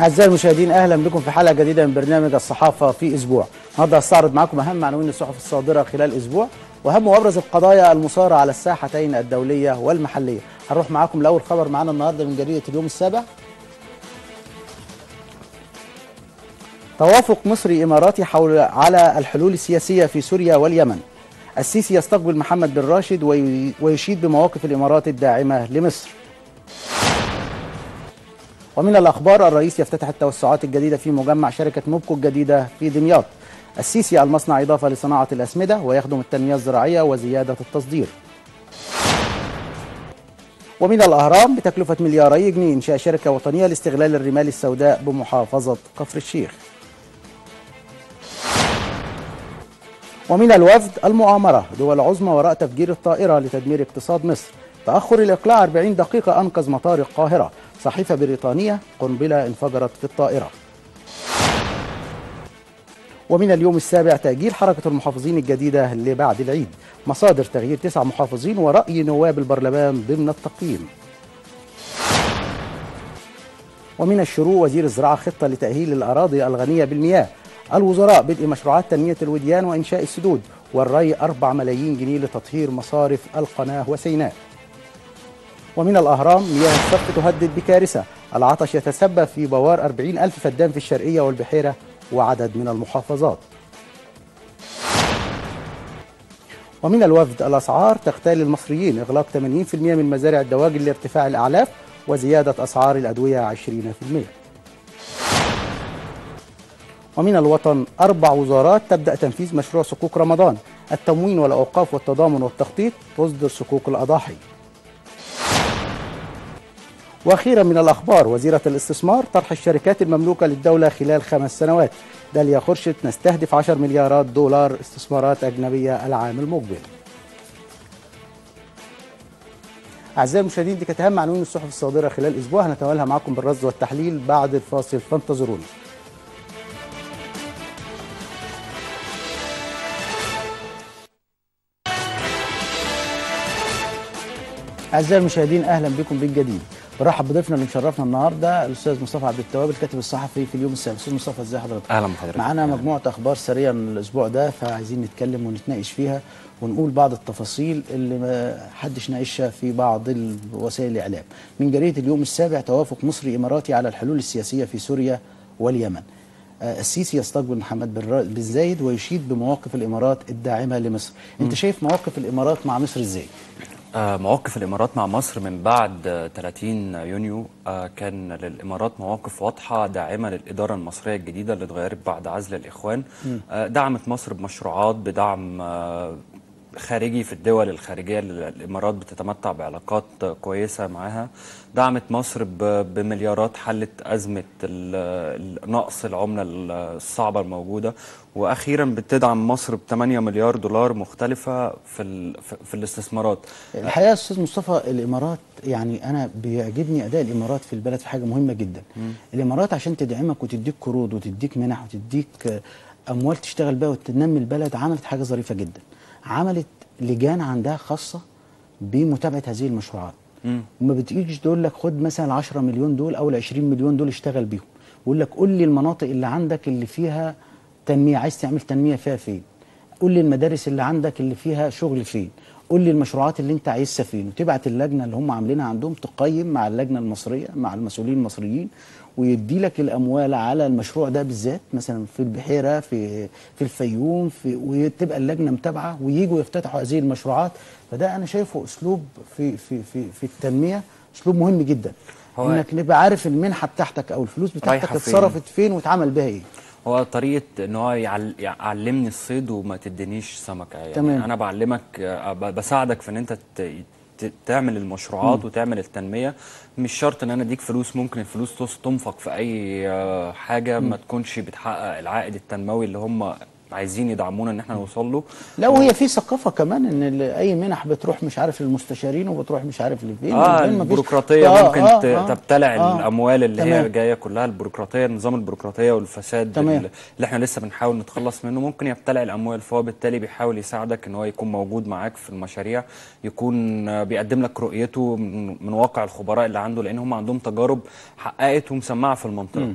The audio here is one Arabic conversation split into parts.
أعزائي المشاهدين أهلا بكم في حلقة جديدة من برنامج الصحافة في أسبوع. النهارده هستعرض معاكم أهم عناوين الصحف الصادرة خلال أسبوع وأهم وأبرز القضايا المثارة على الساحتين الدولية والمحلية. هنروح معاكم لأول خبر معانا النهارده من جريدة اليوم السابع. توافق مصري إماراتي حول على الحلول السياسية في سوريا واليمن. السيسي يستقبل محمد بن راشد وي- ويشيد بمواقف الإمارات الداعمة لمصر. ومن الأخبار الرئيس يفتتح التوسعات الجديدة في مجمع شركة موبكو الجديدة في دمياط. السيسي المصنع إضافة لصناعة الأسمدة ويخدم التنمية الزراعية وزيادة التصدير. ومن الأهرام بتكلفة ملياري جنيه إنشاء شركة وطنية لاستغلال الرمال السوداء بمحافظة كفر الشيخ. ومن الوفد المؤامرة. دول عظمى وراء تفجير الطائرة لتدمير اقتصاد مصر. تأخر الإقلاع 40 دقيقة أنقذ مطار القاهرة. صحيفة بريطانية قنبلة انفجرت في الطائرة. ومن اليوم السابع تأجيل حركة المحافظين الجديدة لبعد العيد. مصادر تغيير تسع محافظين ورأي نواب البرلمان ضمن التقييم. ومن الشروق وزير الزراعة خطة لتأهيل الأراضي الغنية بالمياه. الوزراء بدء مشروعات تنمية الوديان وإنشاء السدود. والري 4 ملايين جنيه لتطهير مصارف القناة وسيناء. ومن الأهرام مياه الصرف تهدد بكارثة. العطش يتسبب في بوار 40 ألف فدان في الشرقية والبحيرة وعدد من المحافظات. ومن الوفد الأسعار تغتال المصريين. إغلاق 80% من مزارع الدواجن لارتفاع الأعلاف وزيادة أسعار الأدوية 20% ومن الوطن أربع وزارات تبدأ تنفيذ مشروع صكوك رمضان. التموين والأوقاف والتضامن والتخطيط تصدر صكوك الأضاحي. وأخيرا من الأخبار وزيرة الاستثمار طرح الشركات المملوكة للدولة خلال خمس سنوات. داليا خرشد نستهدف 10 مليارات دولار استثمارات أجنبية العام المقبل. أعزائي المشاهدين دي كانت أهم عناوين الصحف الصادرة خلال أسبوع. هنتوالها معكم بالرصد والتحليل بعد الفاصل. فانتظرونا. أعزائي المشاهدين أهلا بكم بالجديد. برحب بضيفنا اللي مشرفنا النهارده الأستاذ مصطفى عبد التواب الكاتب الصحفي في اليوم السابع أستاذ مصطفى ازي حضرتك؟ أهلا بحضرتك. معانا. مجموعة أخبار سريعه الأسبوع ده فعايزين نتكلم ونتناقش فيها ونقول بعض التفاصيل اللي ما حدش ناقشها في بعض وسائل الإعلام. من جريدة اليوم السابع توافق مصري إماراتي على الحلول السياسية في سوريا واليمن. آه، السيسي يستقبل محمد بن زايد ويشيد بمواقف الإمارات الداعمة لمصر. أنت شايف مواقف الإمارات مع مصر إزاي؟ مواقف الإمارات مع مصر من بعد آه، 30 يونيو آه، كان للإمارات مواقف واضحة داعمة للإدارة المصرية الجديدة اللي اتغيرت بعد عزل الإخوان. آه، دعمت مصر بمشروعات بدعم آه، خارجي في الدول الخارجية اللي الإمارات بتتمتع بعلاقات كويسة معاها. دعمت مصر بمليارات حلت ال- نقص العملة الصعبة الموجودة. وأخيرا بتدعم مصر ب 8 مليار دولار مختلفة في في- الاستثمارات. الحقيقة أستاذ مصطفى الإمارات يعني أنا بيعجبني أداء الإمارات في البلد في حاجة مهمة جدا. الإمارات عشان تدعمك وتديك قروض وتديك منح وتديك أموال تشتغل بيها وتنمي البلد عملت حاجة ظريفة جدا. عملت لجان عندها خاصة بمتابعة هذه المشروعات. وما بتيجيش تقول لك خد مثلا ال 10 مليون دول أو ال 20 مليون دول اشتغل بيهم. يقول لك قول لي المناطق اللي عندك اللي فيها تنمية عايز تعمل تنمية فيها فين؟ قول لي المدارس اللي عندك اللي فيها شغل فين؟ قول لي المشروعات اللي انت عايزها فين. وتبعت اللجنة اللي هم عاملينها عندهم تقيم مع اللجنة المصرية مع المسؤولين المصريين ويدي لك الأموال على المشروع ده بالذات مثلا في البحيرة في في الفيوم في وتبقى اللجنة متابعة وييجوا يفتتحوا هذه المشروعات. فده أنا شايفه أسلوب في في في في التنمية أسلوب مهم جدا. إنك نبقى عارف المنحة بتاعتك أو الفلوس بتاعتك؟ اتصرفت فين واتعمل بها إيه. هو طريقة إن هو يعل... يعلمني الصيد وما تدينيش سمكه يعني تمام. أنا بعلمك آه، بساعدك في إن أنت تعمل المشروعات وتعمل التنمية. مش شرط إن أنا أديك فلوس ممكن الفلوس تنفق في أي آه، حاجة ما تكونش بتحقق العائد التنموي اللي هم عايزين يدعمونا إن إحنا نوصل له لا وهي في ثقافة كمان إن أي منح بتروح مش عارف للمستشارين وبتروح مش عارف لفين آه البيروقراطية آه، ممكن آه، آه، تبتلع آه. الأموال اللي هي تمام. جاية كلها البيروقراطية نظام البيروقراطية والفساد تمام. اللي إحنا لسه بنحاول نتخلص منه ممكن يبتلع الأموال فهو بالتالي بيحاول يساعدك إن هو يكون موجود معاك في المشاريع يكون بيقدم لك رؤيته من من واقع الخبراء اللي عنده لأن هم عندهم تجارب حققت ومسمعة في المنطقة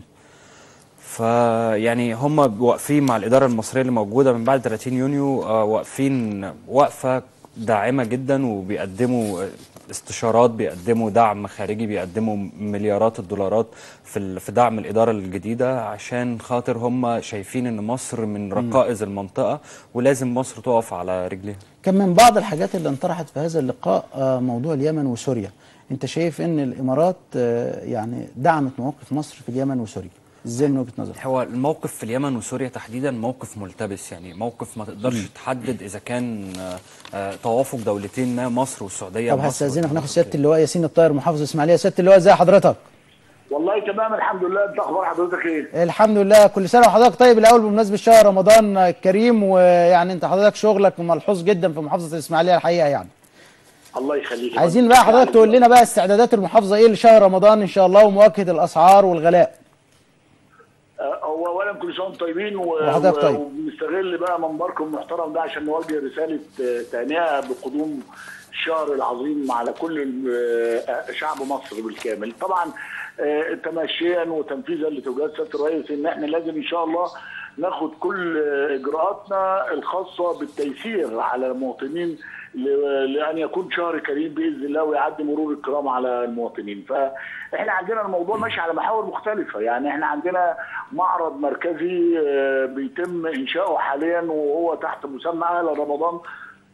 فيعني هم واقفين مع الإدارة المصرية اللي موجودة من بعد 30 يونيو آه، واقفين وقفة داعمة جدا وبيقدموا استشارات بيقدموا دعم خارجي بيقدموا مليارات الدولارات في في دعم الإدارة الجديدة عشان خاطر هم شايفين إن مصر من ركائز المنطقة ولازم مصر تقف على رجليها. كان من بعض الحاجات اللي انطرحت في هذا اللقاء آه، موضوع اليمن وسوريا. أنت شايف إن الإمارات آه، يعني دعمت مواقف مصر في اليمن وسوريا؟ إزاي من وجهة نظرك؟ هو الموقف في اليمن وسوريا تحديدا موقف ملتبس يعني موقف ما تقدرش تحدد إذا كان آه، آه، توافق دولتين ما مصر والسعودية طب هستأذنك ناخد سيادة. اللواء ياسين الطاهر محافظ إسماعيلية. سيادة اللواء ازي حضرتك؟ والله تمام الحمد لله. أنت أخبار حضرتك إيه؟ الحمد لله كل سنة وحضرتك طيب الأول بمناسبة شهر رمضان الكريم ويعني أنت حضرتك شغلك ملحوظ جدا في محافظة الاسماعيليه الحقيقة يعني. الله يخليك. عايزين بقى حضرتك تقول لنا بقى استعدادات المحافظة إيه لشهر رمضان إن شاء الله ومواجهه الأسعار والغلاء. هو اولا كل سنه وأنتم طيبين. وحضرتك طيب. وبنستغل بقى منبركم المحترم ده عشان نوجه رسالة آه، تهنئة بقدوم الشهر العظيم على كل آه، شعب مصر بالكامل طبعا آه، تماشيا وتنفيذا لتوجيهات سيادة الرئيس إن إحنا لازم إن شاء الله ناخد كل إجراءاتنا الخاصة بالتيسير على المواطنين لأن يكون شهر كريم بإذن الله ويعدي مرور الكرام على المواطنين. فإحنا عندنا الموضوع ماشي على محاور مختلفة. يعني إحنا عندنا معرض مركزي آه، بيتم إنشاؤه حاليا وهو تحت مسمى أهل رمضان.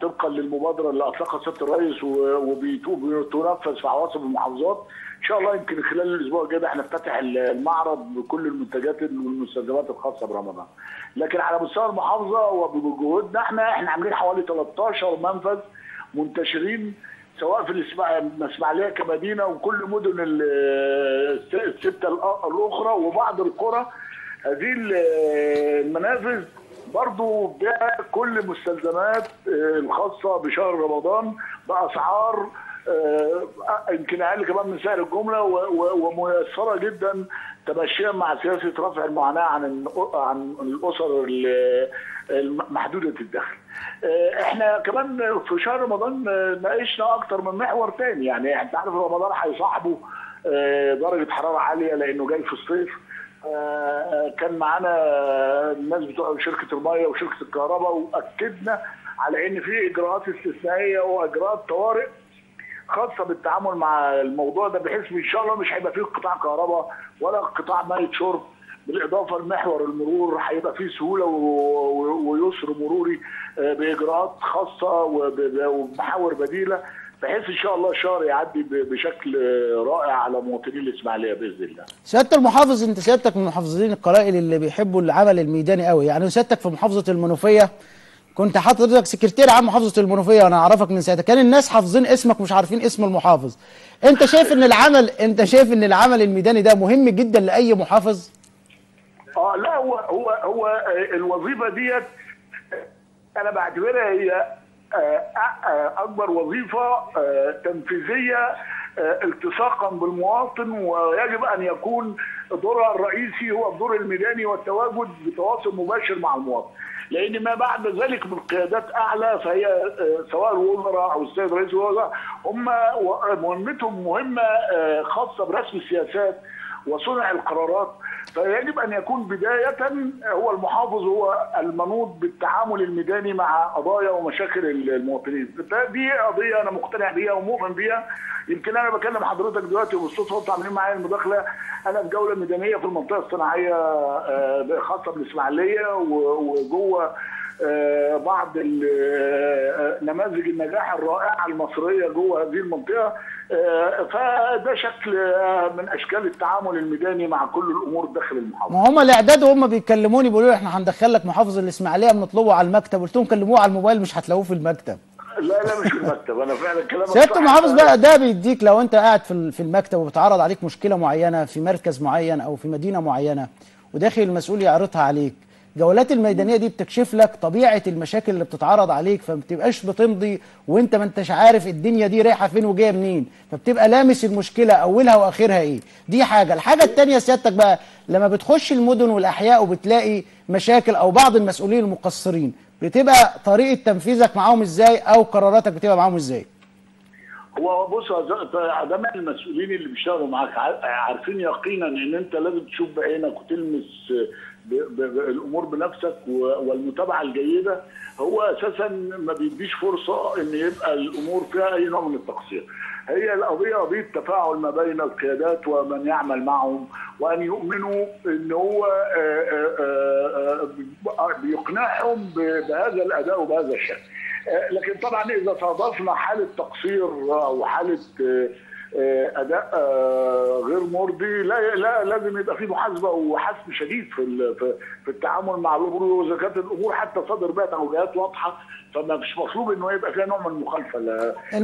طبقا للمبادرة اللي أطلقها سياده الرئيس وبتنفذ في عواصم المحافظات. إن شاء الله يمكن خلال الأسبوع الجاي ده هنفتتح المعرض بكل المنتجات والمستلزمات الخاصة برمضان. لكن على مستوى المحافظة وبجهودنا إحنا إحنا عاملين حوالي 13 منفذ منتشرين سواء في الإسماعيلية كمدينة وكل مدن ال- الس- السته الأخرى وبعض القرى. هذه ال- المنافذ برضو بيع كل المستلزمات آه، الخاصة بشهر رمضان بأسعار آه، يمكن أقل كمان من سعر الجملة وميسرة جدا تماشيا مع سياسة رفع المعاناة عن عن الأسر محدوده الدخل. آه، إحنا كمان في شهر رمضان ناقشنا أكتر من محور تاني يعني انت عارف رمضان هيصاحبه درجة حرارة عالية لأنه جاي في الصيف كان معانا الناس بتوع شركة المية وشركة الكهرباء وأكدنا على إن في إجراءات استثنائية وإجراءات طوارئ خاصة بالتعامل مع الموضوع ده بحيث إن شاء الله مش هيبقى فيه قطاع كهرباء ولا قطاع مية شرب بالإضافة لمحور المرور هيبقى فيه سهولة ويسر مروري آه، بإجراءات خاصة وب- ومحاور بديلة. بحيث إن شاء الله الشهر يعدي بشكل رائع على مواطني الإسماعيلية بإذن الله. سيادة المحافظ أنت سيادتك من المحافظين القلائل اللي بيحبوا العمل الميداني قوي. يعني سيادتك في محافظة المنوفية كنت حضرتك سكرتير عام محافظة المنوفية وأنا أعرفك من ساعتها. كان الناس حافظين اسمك مش عارفين اسم المحافظ. أنت شايف إن العمل أنت شايف إن العمل الميداني ده مهم جدا لأي محافظ؟ آه لا هو هو هو آه، الوظيفة ديت أنا بعتبرها هي أكبر وظيفة آه، تنفيذية آه، التصاقا بالمواطن ويجب أن يكون دورها الرئيسي هو الدور الميداني والتواجد بتواصل مباشر مع المواطن. لأن ما بعد ذلك من قيادات أعلى فهي آه، سواء الوزراء أو السيد رئيس الوزراء هم مهمتهم مهمة آه، خاصة برسم السياسات وصنع القرارات فيجب أن يكون بداية هو المحافظ هو المنوط بالتعامل الميداني مع قضايا ومشاكل المواطنين. دي قضية أنا مقتنع بيها ومؤمن بيها. يمكن أنا بكلم حضرتك دلوقتي وبالصدفه وانتوا عاملين معايا المداخلة. أنا في جولة ميدانية في المنطقة الصناعية آه، خاصة بالإسماعيلية وجوه بعض ال- آه، نماذج النجاح الرائعة المصرية جوه هذه المنطقة. آه، فده شكل آه، من أشكال التعامل الميداني مع كل الأمور داخل المحافظة. ما هم الإعداد وهم بيكلموني بيقولوا لي إحنا هندخل لك محافظ الإسماعيلية بنطلبه على المكتب. قلت لهم كلموه على الموبايل مش هتلاقوه في المكتب. لا لا مش في المكتب. أنا فعلا كلامك سيادة. المحافظ بقى ده بيديك لو أنت قاعد في المكتب وبتعرض عليك مشكلة معينة في مركز معين أو في مدينة معينة وداخل المسؤول يعرضها عليك. جولات الميدانية دي بتكشف لك طبيعة المشاكل اللي بتتعرض عليك فما بتبقاش بتمضي وانت ما انتش عارف الدنيا دي رايحة فين وجاية منين فبتبقى لامس المشكلة أولها واخرها إيه. دي حاجة. الحاجة الثانية سيادتك بقى لما بتخش المدن والأحياء وبتلاقي مشاكل أو بعض المسؤولين المقصرين بتبقى طريقة تنفيذك معاهم إزاي أو قراراتك بتبقى معاهم إزاي؟ هو بص من المسؤولين اللي بيشتغلوا معاك عارفين يقينا إن أنت لازم تشوف بعينك وتلمس الأمور بنفسك والمتابعة الجيدة هو أساسا ما بيديش فرصة إن يبقى الأمور فيها أي نوع من التقصير. هي القضية قضية تفاعل ما بين القيادات ومن يعمل معهم وأن يؤمنوا إن هو آه، آه، آه، بيقنعهم بهذا الأداء وبهذا الشكل. لكن طبعا إذا صادفنا حالة تقصير أو حالة أداء آه، غير مرضي لا لا لازم يبقى في محاسبة وحسم شديد في في- التعامل مع الأمور واذا كانت الأمور حتى صدر بها توجيهات واضحة فما فيش مطلوب إنه يبقى فيها نوع من المخالفة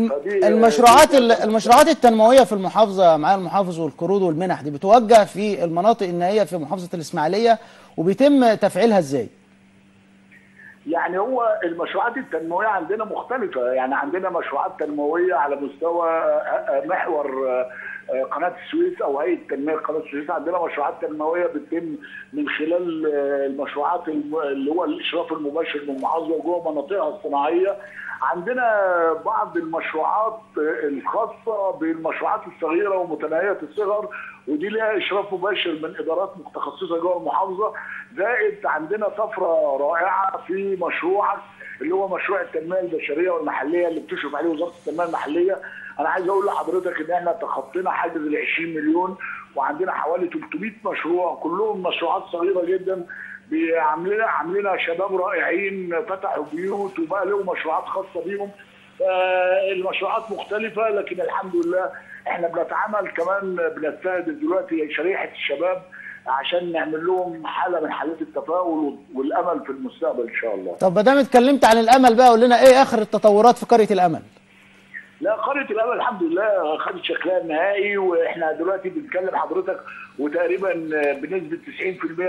فدي- المشروعات المشروعات التنموية في المحافظة مع المحافظ والقروض والمنح دي بتوجه في المناطق النائية في محافظة الإسماعيلية وبيتم تفعيلها إزاي؟ يعني هو المشروعات التنموية عندنا مختلفة. يعني عندنا مشروعات تنموية على مستوى محور قناة السويس أو هيئة تنمية قناة السويس. عندنا مشروعات تنموية بتتم من خلال المشروعات الم- اللي هو الإشراف المباشر من المحافظه جوه مناطقها الصناعية. عندنا بعض المشروعات الخاصة بالمشروعات الصغيرة ومتناهية الصغر ودي لها إشراف مباشر من إدارات متخصصة جوه المحافظة. زائد عندنا طفرة رائعة في مشروعك اللي هو مشروع التنمية البشرية والمحلية اللي بتشرف عليه وزارة التنمية المحلية. أنا عايز أقول لحضرتك إن إحنا تخطينا حاجز ال 20 مليون وعندنا حوالي 300 مشروع كلهم مشروعات صغيرة جدا. عاملين عاملين شباب رائعين فتحوا بيوت وبقى لهم مشروعات خاصة بيهم المشروعات مختلفة لكن الحمد لله إحنا بنتعامل كمان بنستهدف دلوقتي شريحة الشباب عشان نعمل لهم حالة من حالات التفاؤل والأمل في المستقبل إن شاء الله. طب ما دام اتكلمت عن الأمل بقى قول لنا إيه آخر التطورات في قرية الأمل؟ لا قرية الامل الحمد لله خدت شكلها النهائي وإحنا دلوقتي بنتكلم حضرتك وتقريبا بنسبة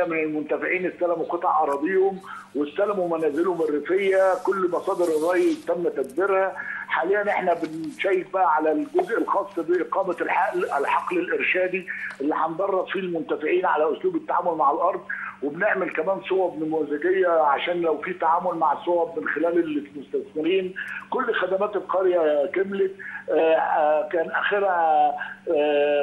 90% من المنتفعين استلموا قطع أراضيهم واستلموا منازلهم الريفيه كل مصادر الري تم تدبيرها. حاليا إحنا بنشيك بقى على الجزء الخاص بإقامة الحقل الحقل الإرشادي اللي هندرب فيه المنتفعين على أسلوب التعامل مع الأرض. وبنعمل كمان صوب نموذجيه عشان لو في تعامل مع الصوب من خلال المستثمرين. كل خدمات القرية كملت. آآ آآ كان آخرها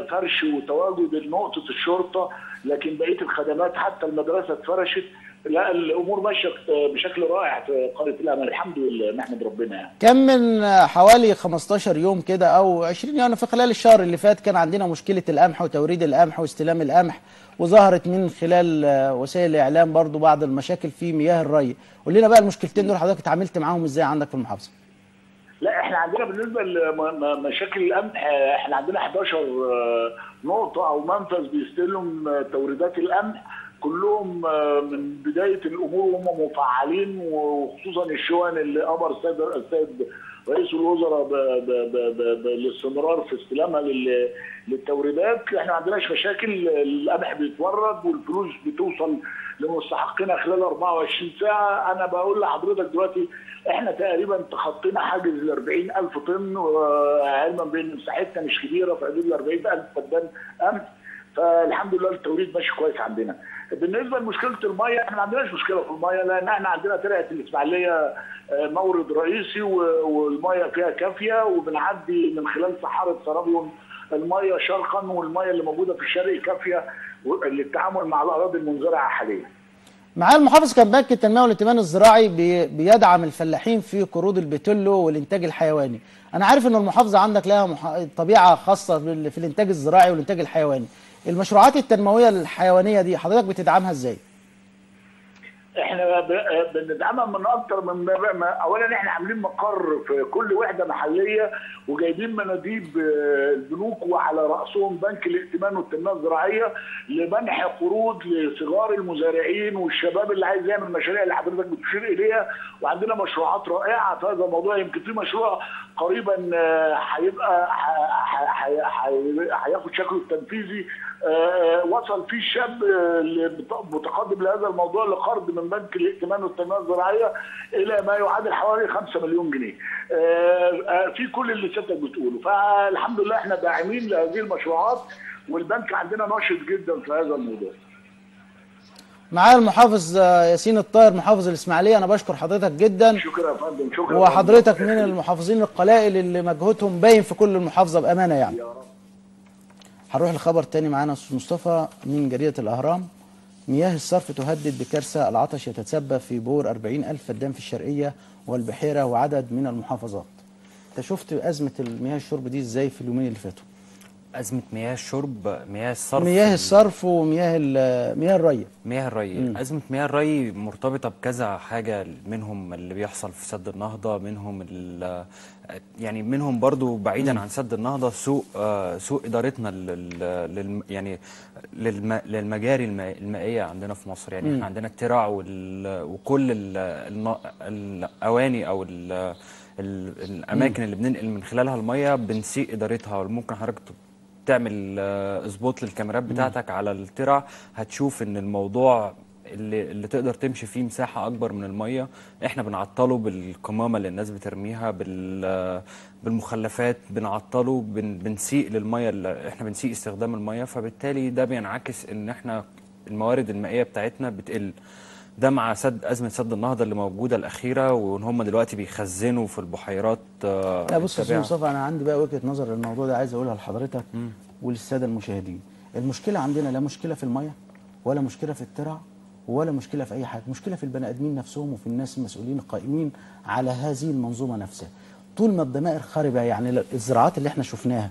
فرش وتواجد نقطة الشرطة لكن بقية الخدمات حتى المدرسة اتفرشت. لا الأمور ماشية بشكل رائع في قرية الأمل. الحمد لله نحمد ربنا يعني. كم من حوالي 15 يوم كده أو 20 يوم في خلال الشهر اللي فات كان عندنا مشكلة القمح وتوريد القمح واستلام القمح وظهرت من خلال وسائل الإعلام برضو بعض المشاكل في مياه الري. قول لنا بقى المشكلتين دول حضرتك اتعاملت معاهم إزاي عندك في المحافظة؟ لا إحنا عندنا بالنسبة لمشاكل القمح إحنا عندنا 11 نقطة أو منفذ بيستلم توريدات القمح كلهم من بداية الأمور وهم مفعلين وخصوصا الشون اللي أمر السيد السيد رئيس الوزراء بالاستمرار في استلامها للتوريدات. إحنا ما عندناش مشاكل القمح بيتورد والفلوس بتوصل لمستحقينها خلال 24 ساعة. أنا بقول لحضرتك دلوقتي إحنا تقريبا تخطينا حاجز ال 40000 طن علما بأن مساحتنا مش كبيرة في حدود ال 40000 فدان قمح فالحمد لله التوريد ماشي كويس عندنا. بالنسبة لمشكلة المية إحنا ما عندناش مشكلة في المية لأن إحنا عندنا ترعه الإسماعيلية مورد رئيسي والمية فيها كافية وبنعدي من خلال صحارة سرابيوم المية شرقا والمية اللي موجودة في الشرق كافية للتعامل مع الأراضي المنزرعة حاليا. معالي المحافظ كان بنك التنمية والائتمان الزراعي بي بيدعم الفلاحين في قروض البتلو والإنتاج الحيواني. أنا عارف إن المحافظة عندك لها. طبيعة خاصة في الإنتاج الزراعي والإنتاج الحيواني. المشروعات التنموية الحيوانية دي حضرتك بتدعمها إزاي؟ إحنا بندعمها من أكتر من اولا إحنا عاملين مقر في كل وحدة محلية وجايبين مناديب البنوك وعلى رأسهم بنك الائتمان والتنمية الزراعية لمنح قروض لصغار المزارعين والشباب اللي عايز يعمل مشاريع اللي حضرتك بتشير إليها. وعندنا مشروعات رائعة في هذا الموضوع. يمكن في مشروع قريبا هيبقى هياخد شكله التنفيذي. وصل فيه الشاب متقدم لهذا الموضوع لقرض من بنك الائتمان والتنمية الزراعية إلى ما يعادل حوالي 5 مليون جنيه. في كل اللي سيادتك بتقوله. فالحمد لله إحنا داعمين لهذه المشروعات والبنك عندنا ناشط جدا في هذا الموضوع. معايا المحافظ آه، ياسين الطاهر محافظ الإسماعيلية. أنا بشكر حضرتك جدا. شكرا يا فندم شكرا. وحضرتك من المحافظين القلائل اللي مجهودهم باين في كل المحافظة بأمانة يعني. يا رب. هنروح لخبر تاني معانا أستاذ مصطفى من جريدة الأهرام. مياه الصرف تهدد بكارثة العطش يتسبب في بور 40 ألف فدان في الشرقية والبحيرة وعدد من المحافظات. أنت شفت أزمة المياه الشرب دي إزاي في اليومين اللي فاتوا؟ أزمة مياه الشرب مياه الصرف مياه الصرف ومياه مياه الري. مياه الري. أزمة مياه الري مرتبطة بكذا حاجة منهم اللي بيحصل في سد النهضة منهم يعني منهم برضو بعيدا عن سد النهضة سوء آه، سوء إدارتنا لل لل- يعني للم- للمجاري المائية عندنا في مصر. يعني إحنا عندنا الترع وكل ال- الأواني أو ال- ال- الأماكن اللي بننقل من خلالها المية بنسيء إدارتها. ممكن حضرتك تعمل آه، اظباط للكاميرات بتاعتك على الترع هتشوف إن الموضوع اللي, اللي تقدر تمشي فيه مساحة أكبر من المية. إحنا بنعطله بالقمامة اللي الناس بترميها بال آه، بالمخلفات بنعطله بن بنسيء للمية اللي إحنا بنسيء استخدام المية فبالتالي ده بينعكس إن إحنا الموارد المائية بتاعتنا بتقل. ده مع سد أزمة سد النهضة اللي موجودة الأخيرة وإن هم دلوقتي بيخزنوا في البحيرات آه، لا بص يا. مصطفى أنا عندي بقى وجهة نظر للموضوع ده عايز أقولها لحضرتك وللسادة المشاهدين. المشكلة عندنا لا مشكلة في المية ولا مشكلة في الترع ولا مشكلة في أي حاجة. مشكلة في البني آدمين نفسهم وفي الناس المسؤولين القائمين على هذه المنظومة نفسها. طول ما الضمائر خاربة يعني الزراعات اللي إحنا شفناها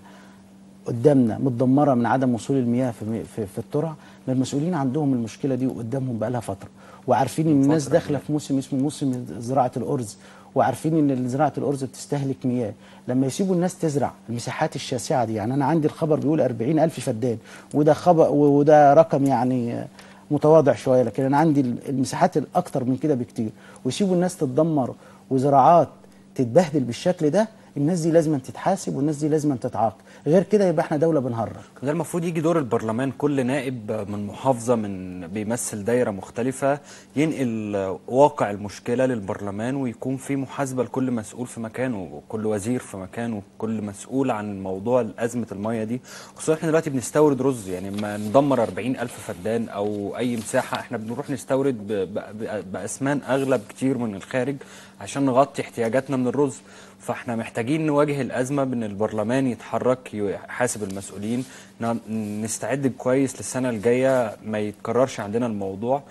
قدامنا متدمرة من عدم وصول المياه في في, في الترع ما المسؤولين عندهم المشكلة دي وقدامهم بقى لها فترة. وعارفين إن الناس داخلة في موسم اسمه موسم زراعة الأرز وعارفين إن زراعة الأرز بتستهلك مياه. لما يسيبوا الناس تزرع المساحات الشاسعة دي يعني أنا عندي الخبر بيقول 40 ألف فدان وده خبر وده رقم يعني متواضع شوية لكن أنا عندي المساحات الأكتر من كده بكتير. ويسيبوا الناس تتدمر وزراعات تتبهدل بالشكل ده الناس دي لازم تتحاسب والناس دي لازم تتعاقب. غير كده يبقى إحنا دولة بنهرج. ده المفروض يجي دور البرلمان كل نائب من محافظة من بيمثل دايرة مختلفة ينقل واقع المشكلة للبرلمان ويكون في محاسبة لكل مسؤول في مكانه وكل وزير في مكانه وكل مسؤول عن موضوع أزمة المية دي. خصوصا إحنا دلوقتي بنستورد رز يعني ما ندمر 40 ألف فدان أو أي مساحة. إحنا بنروح نستورد ب- ب- ب- بأثمان أغلى بكتير من الخارج عشان نغطي احتياجاتنا من الرز. فاحنا محتاجين نواجه الأزمة بإن البرلمان يتحرك يحاسب المسؤولين. ن- نستعد كويس للسنة الجاية ما يتكررش عندنا الموضوع.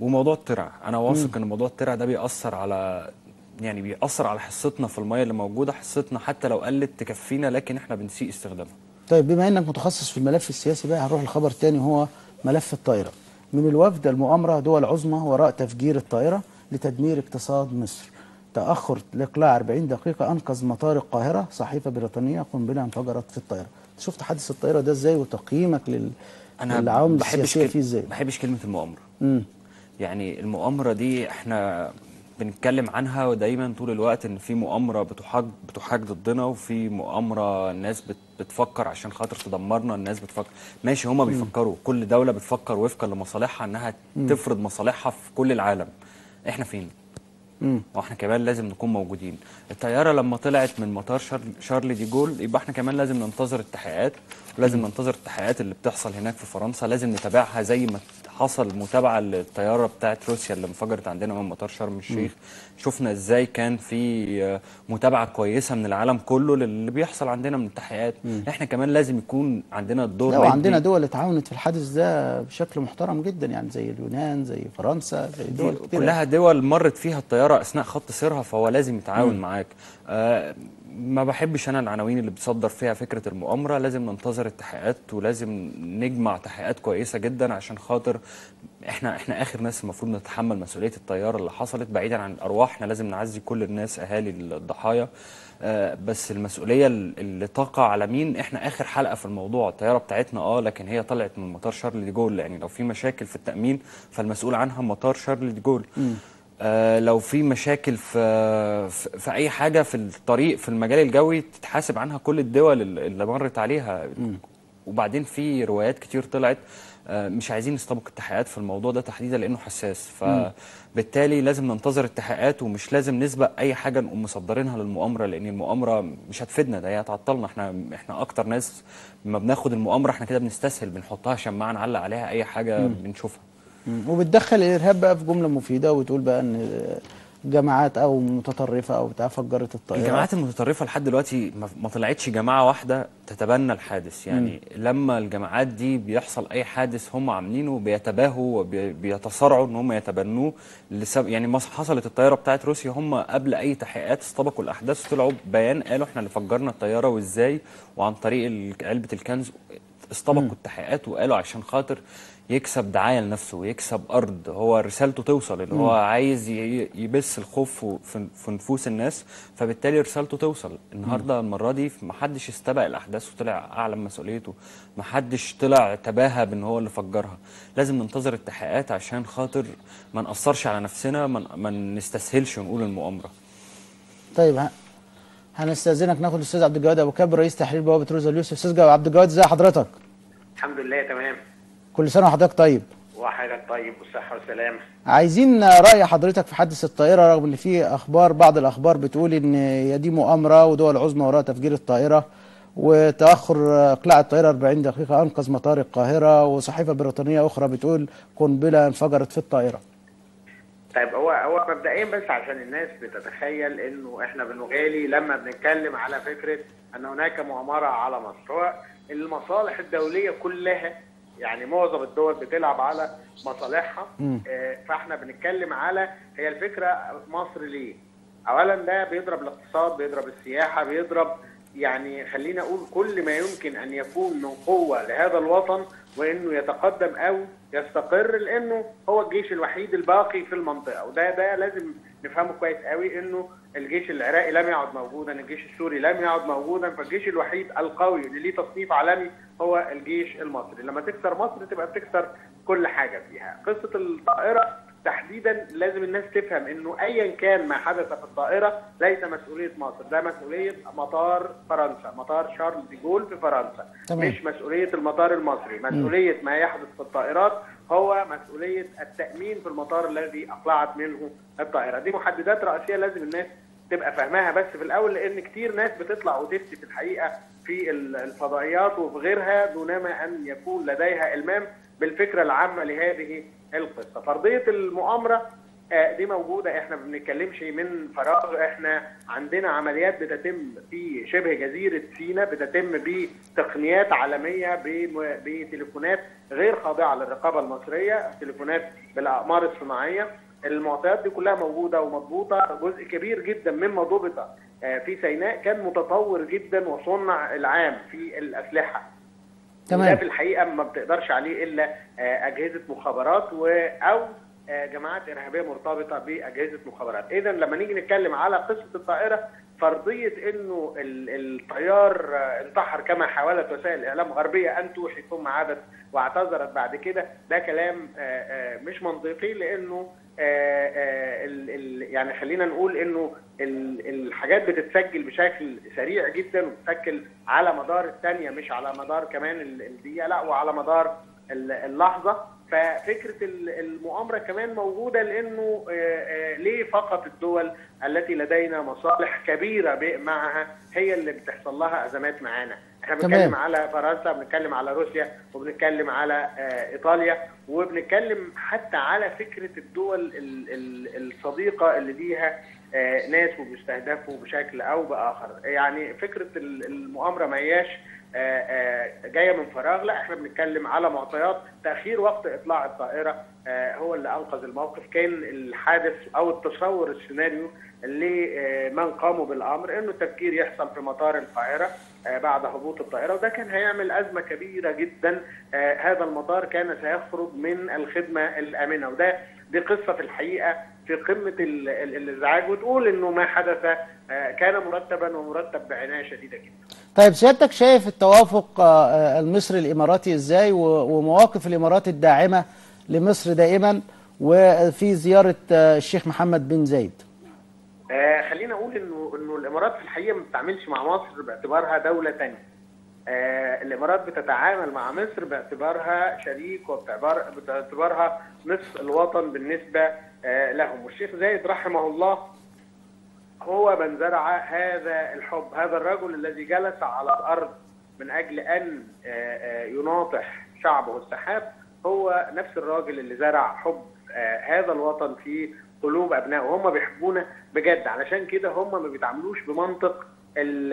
وموضوع الترع أنا واثق إن موضوع الترع ده بيأثر على يعني بيأثر على حصتنا في الميه اللي موجودة حصتنا حتى لو قلت تكفينا لكن إحنا بنسيء استخدامها. طيب بما إنك متخصص في الملف السياسي بقى هنروح لخبر تاني هو ملف الطائرة. من الوفد المؤامرة دول عظمى وراء تفجير الطائرة لتدمير اقتصاد مصر. تأخر الإقلاع 40 دقيقة أنقذ مطار القاهرة صحيفة بريطانية قنبلة انفجرت في الطائرة شفت حادث الطائرة ده إزاي وتقييمك لل... أنا للعوامل بحبش كل- فيه إزاي؟ بحبش كلمة المؤامرة. مم. يعني المؤامرة دي إحنا بنتكلم عنها ودايما طول الوقت إن في مؤامرة بتحاج بتحاج ضدنا وفي مؤامرة الناس بت بتفكر عشان خاطر تدمرنا الناس بتفكر. ماشي هما بيفكروا. كل دولة بتفكر وفقا لمصالحها إنها تفرض مصالحها في كل العالم. إحنا فين. وإحنا كمان لازم نكون موجودين. الطيارة لما طلعت من مطار شارل, شارل دي جول يبقى إحنا كمان لازم ننتظر التحقيقات. ولازم ننتظر التحقيقات اللي بتحصل هناك في فرنسا. لازم نتابعها زي ما حصل متابعة للطيارة بتاعت روسيا اللي انفجرت عندنا من مطار شرم الشيخ. شفنا إزاي كان في متابعة كويسة من العالم كله للي بيحصل عندنا من التحقيقات. إحنا كمان لازم يكون عندنا الدور لا ندي- وعندنا دول اتعاونت في الحادث ده بشكل محترم جدا يعني زي اليونان زي فرنسا زي دول كتير. كلها دول مرت فيها الطيارة أثناء خط سيرها فهو لازم يتعاون معاك. آه ما بحبش أنا العناوين اللي بتصدر فيها فكرة المؤامرة. لازم ننتظر التحقيقات ولازم نجمع تحقيقات كويسة جدا عشان خاطر إحنا إحنا آخر ناس المفروض نتحمل مسؤولية الطياره اللي حصلت بعيدا عن الأرواح. إحنا لازم نعزي كل الناس أهالي الضحايا. آه بس المسؤولية اللي تقع على مين؟ إحنا آخر حلقة في الموضوع. الطياره بتاعتنا آه لكن هي طلعت من مطار شارل دي جول يعني لو في مشاكل في التأمين فالمسؤول عنها مطار شارل دي جول. آه لو في مشاكل في, في أي حاجة في الطريق في المجال الجوي تتحاسب عنها كل الدول اللي مرت عليها. وبعدين في روايات كتير طلعت آه، مش عايزين نستبق التحقيقات في الموضوع ده تحديدا لأنه حساس. فبالتالي لازم ننتظر التحقيقات ومش لازم نسبق أي حاجة نقوم مصدرينها للمؤامرة لأن المؤامرة مش هتفيدنا ده هي هتعطلنا. إحنا إحنا أكتر ناس لما بناخد المؤامرة إحنا كده بنستسهل بنحطها شماعة نعلق عليها أي حاجة بنشوفها. مم. وبتدخل الإرهاب بقى في جملة مفيدة وتقول بقى إن جماعات أو متطرفة أو بتاع فجرت الطائرة. الجماعات المتطرفة لحد دلوقتي ما- طلعتش جماعة واحدة تتبنى الحادث. يعني لما الجماعات دي بيحصل أي حادث هم عاملينه بيتباهوا وبي- بيتصارعوا إن هم يتبنوه لسبب يعني ما حصلت الطيارة بتاعت روسيا هم قبل أي تحقيقات استبقوا الأحداث وطلعوا بيان قالوا إحنا اللي فجرنا الطيارة وإزاي وعن طريق علبة الكنز استبقوا التحقيقات وقالوا عشان خاطر يكسب دعاية لنفسه ويكسب أرض. هو رسالته توصل اللي هو عايز يبث الخوف في في نفوس الناس. فبالتالي رسالته توصل. النهارده المرة دي ما حدش استبق الأحداث وطلع اعلم مسؤوليته. ما حدش طلع تباهى بإن هو اللي فجرها. لازم ننتظر التحقيقات عشان خاطر ما نأثرش على نفسنا ما نستسهلش ونقول المؤامرة. طيب هنستأذنك. ناخد الأستاذ عبد الجواد أبو كبر رئيس تحرير بوابة روزا اليوسف. أستاذ عبد الجواد ازي حضرتك؟ الحمد لله تمام. كل سنة وحضرتك طيب. وحضرتك طيب والصحة والسلامة. عايزين رأي حضرتك في حادث الطائرة رغم إن في أخبار بعض الأخبار بتقول إن هي دي مؤامرة ودول عظمى وراء تفجير الطائرة وتأخر إقلاع الطائرة 40 دقيقة أنقذ مطار القاهرة وصحيفة بريطانية أخرى بتقول قنبلة انفجرت في الطائرة. طيب هو هو مبدئيا بس عشان الناس بتتخيل إنه إحنا بنغالي لما بنتكلم على فكرة إن هناك مؤامرة على مصر هو المصالح الدولية كلها يعني معظم الدول بتلعب على مصالحها. آه، فاحنا بنتكلم على هي الفكرة مصر ليه؟ اولا ده بيضرب الاقتصاد بيضرب السياحة بيضرب يعني خلينا أقول كل ما يمكن أن يكون من قوة لهذا الوطن وإنه يتقدم أو يستقر لأنه هو الجيش الوحيد الباقي في المنطقة. وده ده لازم نفهمه كويس قوي انه الجيش العراقي لم يعد موجودا الجيش السوري لم يعد موجودا فالجيش الوحيد القوي اللي ليه تصنيف عالمي هو الجيش المصري. لما تكسر مصر تبقى بتكسر كل حاجة فيها. قصة الطائرة تحديدا لازم الناس تفهم إنه ايا كان ما حدث في الطائرة ليس مسؤولية مصر. ده مسؤولية مطار فرنسا مطار شارل دي جول في فرنسا. تمام. مش مسؤولية المطار المصري. مسؤولية ما يحدث في الطائرات هو مسؤولية التأمين في المطار الذي أقلعت منه الطائرة. دي محددات رئيسية لازم الناس تبقى فاهماها بس في الأول لأن كتير ناس بتطلع وتفتي في الحقيقة في ال- الفضائيات وفي غيرها دونما أن يكون لديها إلمام بالفكرة العامة لهذه القصة. فرضية المؤامرة آه، دي موجودة. إحنا ما بنتكلمش من فراغ. إحنا عندنا عمليات بتتم في شبه جزيرة سيناء بتتم بتقنيات عالمية بتليفونات غير خاضعة للرقابة المصرية تليفونات بالأقمار الصناعية. المعطيات دي كلها موجودة ومضبوطة. جزء كبير جدا مما ضبط آه، في سيناء كان متطور جدا وصنع العام في الأسلحة. تمام. وده في الحقيقة ما بتقدرش عليه إلا آه، أجهزة مخابرات و أو آه، جماعات إرهابية مرتبطة بأجهزة مخابرات اذا لما نيجي نتكلم على قصة الطائرة فرضية إنه ال- الطيار آه، انتحر كما حاولت وسائل الإعلام الغربية أن توحي ثم عادت واعتذرت بعد كده ده كلام مش منطقي لأنه ال- ال- يعني خلينا نقول إنه ال- الحاجات بتتسجل بشكل سريع جدا وبتتسجل على مدار الثانية مش على مدار كمان ال- الدقيقة لا وعلى مدار ال- اللحظة. ففكرة ال- المؤامرة كمان موجودة لإنه آه، آه، ليه فقط الدول التي لدينا مصالح كبيرة معها هي اللي بتحصل لها أزمات معانا؟ إحنا. بنتكلم على فرنسا بنتكلم على روسيا وبنتكلم على آه، إيطاليا وبنتكلم حتى على فكرة الدول ال- ال- الصديقة اللي ليها آه، ناس وبيستهدفوا بشكل أو بآخر. يعني فكرة ال- المؤامرة ما هياش آه، جاية من فراغ لا إحنا بنتكلم على معطيات تأخير وقت إطلاع الطائرة هو اللي أنقذ الموقف. كان الحادث أو التصور السيناريو لمن قاموا بالأمر إنه التفكير يحصل في مطار القاهرة. بعد هبوط الطائرة. وده كان هيعمل أزمة كبيرة جدا. آه، هذا المطار كان سيخرج من الخدمة الآمنة. وده دي قصة في الحقيقة في قمة ال- ال- الإزعاج. وتقول إنه ما حدث آه، كان مرتبا ومرتب بعناية شديدة جدا. طيب سيادتك شايف التوافق آه، آه، المصري الإماراتي إزاي؟ ومواقف الإمارات الداعمة لمصر دائما؟ وفي زيارة آه، الشيخ محمد بن زايد. آه خلينا أقول إنه إنه الإمارات في الحقيقة ما بتتعاملش مع مصر باعتبارها دولة ثانية. آه الإمارات بتتعامل مع مصر باعتبارها شريك وباعتبار باعتبارها نصف الوطن بالنسبة آه لهم والشيخ زايد رحمه الله هو من زرع هذا الحب هذا الرجل الذي جلس على الأرض من أجل أن آه، آه، يناطح شعبه السحاب هو نفس الراجل اللي زرع حب هذا الوطن في قلوب أبنائه. هم بيحبونا بجد. علشان كده هم ما بيتعاملوش بمنطق ال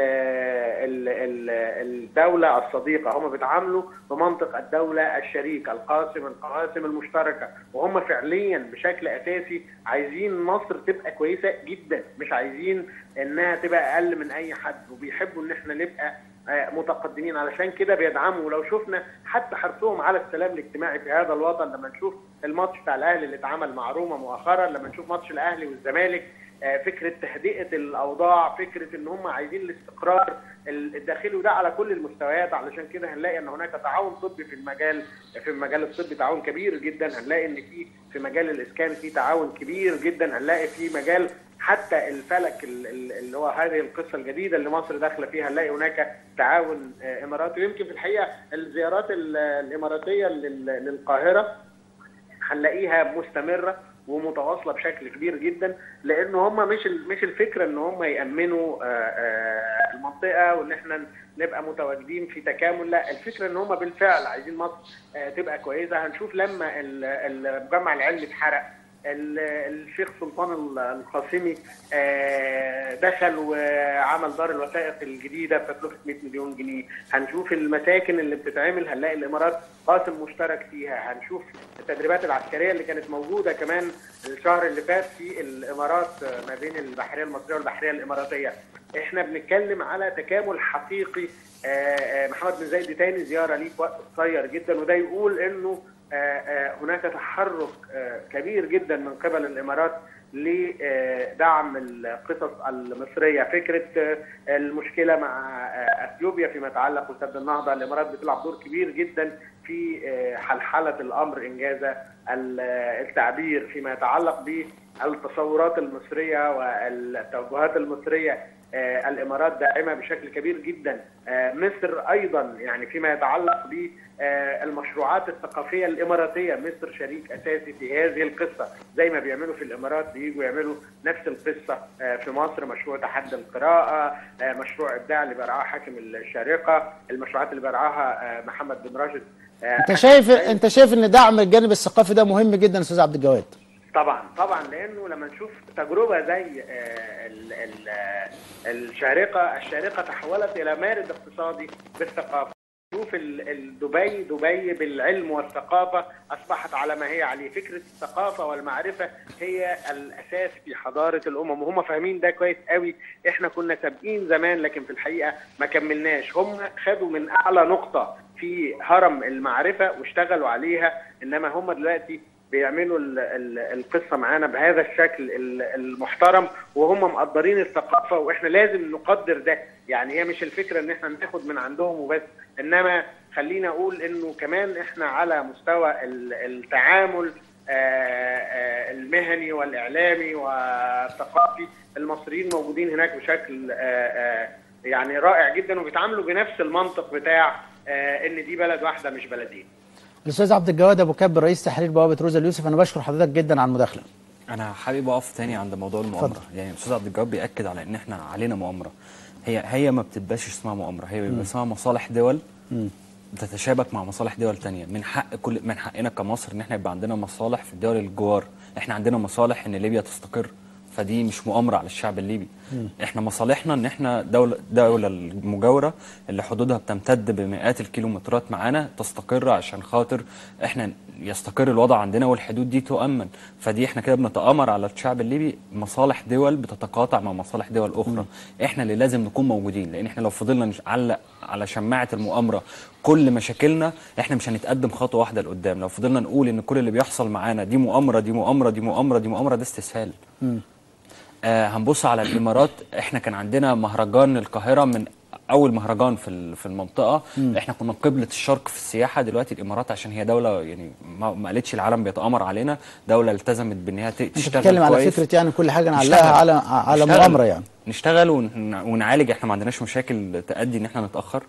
ال ال الدولة الصديقة. هم بيتعاملوا بمنطق الدولة الشريكة القاسم القواسم المشتركة. وهم فعليا بشكل أساسي عايزين مصر تبقى كويسة جدا. مش عايزين إنها تبقى أقل من أي حد. وبيحبوا إن إحنا نبقى متقدمين. علشان كده بيدعموا ولو شفنا حتى حرصهم على السلام الاجتماعي في هذا الوطن لما نشوف الماتش بتاع الأهلي اللي اتعمل مع روما مؤخرا لما نشوف ماتش الأهلي والزمالك آه، فكرة تهدئة الأوضاع فكرة إن هم عايزين الاستقرار الداخلي وده على كل المستويات. علشان كده هنلاقي إن هناك تعاون طبي في المجال في المجال الطبي تعاون كبير جدا. هنلاقي إن في في مجال الإسكان في تعاون كبير جدا. هنلاقي في مجال حتى الفلك ال- ال- اللي هو هذه القصة الجديدة اللي مصر داخلة فيها نلاقي هناك تعاون آه، إماراتي. ويمكن في الحقيقة الزيارات ال- الإماراتية لل- للقاهرة هنلاقيها مستمرة ومتواصلة بشكل كبير جدا لأن هم مش مش الفكرة إن هم يأمنوا آه، آه، المنطقة وإن إحنا نبقى متواجدين في تكامل لا الفكرة إن هم بالفعل عايزين مصر تبقى كويسة. هنشوف لما ال- المجمع العلمي اتحرق. الشيخ سلطان ال- القاسمي آه، دخل وعمل دار الوثائق الجديدة بتكلفة 100 مليون جنيه. هنشوف المساكن اللي بتتعمل هنلاقي الإمارات قاسم مشترك فيها. هنشوف التدريبات العسكرية اللي كانت موجودة كمان الشهر اللي فات في الإمارات آه، ما بين البحرية المصرية والبحرية الإماراتية. إحنا بنتكلم على تكامل حقيقي آه، محمد بن زايد تاني زيارة في وقت قصير جدا وده يقول إنه هناك تحرك آه، كبير جدا من قبل الإمارات لدعم القصص المصرية. فكرة آه، المشكلة مع آه، أثيوبيا فيما يتعلق بسد النهضة. الإمارات بتلعب دور كبير جدا في آه، حلحلة الأمر إنجاز ال- التعبير فيما يتعلق بالتصورات المصرية والتوجهات المصرية آه، الإمارات داعمة بشكل كبير جدا. آه، مصر أيضا يعني فيما يتعلق بالمشروعات الثقافية الإماراتية. مصر شريك أساسي في هذه القصة. زي ما بيعملوا في الإمارات بييجوا يعملوا نفس القصة. آه، في مصر مشروع تحدي القراءة آه، مشروع إبداع اللي بيرعاه حاكم الشارقة المشروعات اللي بيرعاها آه، محمد بن راشد. آه، أنت شايف أنت شايف إن دعم الجانب الثقافي ده مهم جدا أستاذ عبد الجواد؟ طبعا طبعا لأنه لما نشوف تجربة زي آه، آه، الشارقة الشارقة تحولت إلى مارد اقتصادي بالثقافة. شوف دبي دبي بالعلم والثقافة أصبحت على ما هي عليه فكرة الثقافة والمعرفة هي الأساس في حضارة الأمم. وهم فاهمين ده كويس قوي. إحنا كنا سابقين زمان لكن في الحقيقة ما كملناش. هم خدوا من أعلى نقطة في هرم المعرفة واشتغلوا عليها. إنما هم دلوقتي بيعملوا ال- ال- القصة معانا بهذا الشكل ال- المحترم وهم مقدرين الثقافة وإحنا لازم نقدر ده. يعني هي مش الفكرة إن إحنا ناخد من عندهم وبس إنما خلينا أقول إنه كمان إحنا على مستوى ال- التعامل آه، آه، المهني والإعلامي والثقافي المصريين موجودين هناك بشكل آه، يعني رائع جدا وبيتعاملوا بنفس المنطق بتاع إن دي بلد واحدة مش بلدين. الأستاذ عبد الجواد أبو كاب رئيس تحرير بوابة روزا اليوسف أنا بشكر حضرتك جدا على المداخلة. أنا حابب أقف تاني عند موضوع المؤامرة. يعني الأستاذ عبد الجواد بيأكد على إن إحنا علينا مؤامرة. هي هي ما بتبقاش اسمها مؤامرة هي بيبقى اسمها مصالح دول بتتشابك مع مصالح دول تانية. من حق كل من حقنا كمصر إن إحنا يبقى عندنا مصالح في الدول الجوار. إحنا عندنا مصالح إن ليبيا تستقر فدي مش مؤامرة على الشعب الليبي. إحنا مصالحنا ان إحنا دوله دولة المجاورة اللي حدودها بتمتد بمئات الكيلومترات معانا تستقر عشان خاطر إحنا يستقر الوضع عندنا والحدود دي تؤمن. فدي إحنا كده بنتآمر على الشعب الليبي. مصالح دول بتتقاطع مع مصالح دول أخرى. إحنا اللي لازم نكون موجودين. لأن إحنا لو فضلنا نعلق على شماعة المؤامرة كل مشاكلنا إحنا مش هنتقدم خطوة واحدة لقدام. لو فضلنا نقول إن كل اللي بيحصل معانا دي مؤامرة دي مؤامرة دي مؤامرة دي مؤامرة ده استسهال. هنبص على الإمارات. إحنا كان عندنا مهرجان القاهرة من أول مهرجان في في المنطقة. إحنا كنا قبلة الشرق في السياحة. دلوقتي الإمارات عشان هي دولة يعني ما قالتش العالم بيتآمر علينا. دولة التزمت بان هي تشتغل بتتكلم على. فكرة يعني كل حاجة. نعلقها على على. مؤامرة يعني. نشتغل ون... ونعالج. إحنا ما عندناش مشاكل تؤدي إن إحنا نتأخر.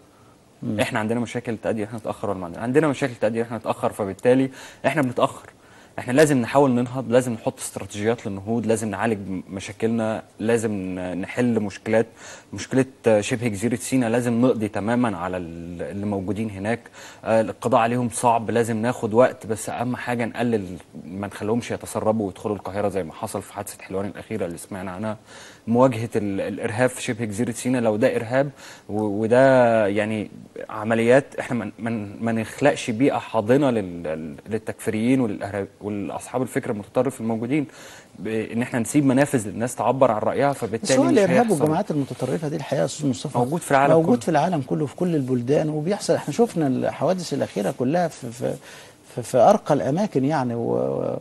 إحنا عندنا مشاكل تؤدي إن إحنا نتأخر ولا ما عندنا عندنا مشاكل تؤدي إن إحنا نتأخر. فبالتالي إحنا بنتأخر. إحنا لازم نحاول ننهض لازم نحط استراتيجيات للنهوض لازم نعالج مشاكلنا لازم نحل مشكلات مشكلة شبه جزيرة سيناء لازم نقضي تماما على ال- اللي موجودين هناك. آه، القضاء عليهم صعب لازم ناخد وقت بس أهم حاجة نقلل ما نخليهمش يتسربوا ويدخلوا القاهرة زي ما حصل في حادثة حلوان الأخيرة اللي سمعنا عنها. مواجهة ال- الإرهاب في شبه جزيرة سيناء لو ده إرهاب وده يعني عمليات إحنا ما- نخلقش بيئة حاضنة لل- للتكفيريين والأصحاب الفكر المتطرف الموجودين إن إحنا نسيب منافذ للناس تعبر عن رأيها فبالتالي مش الإرهاب. والجماعات المتطرفة دي الحقيقة أستاذ مصطفى موجود في العالم موجود كله. في العالم كله في كل البلدان وبيحصل إحنا شفنا الحوادث الأخيرة كلها في في في, في أرقى الأماكن يعني و